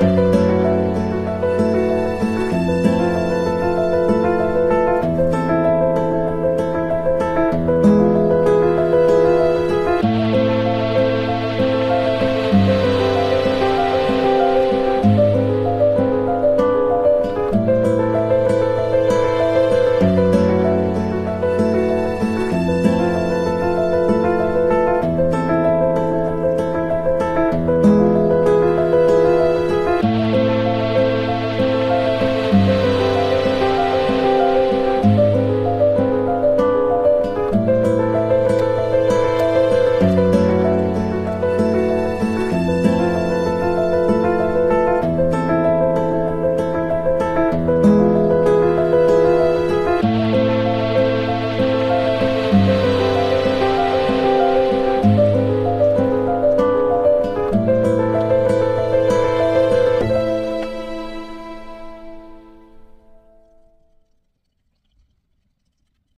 Música